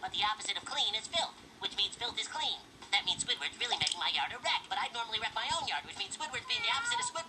But the opposite of clean is filth, which means filth is clean. That means Squidward's really making my yard a wreck, but I'd normally wreck my own yard, which means Squidward's being the opposite of Squidward,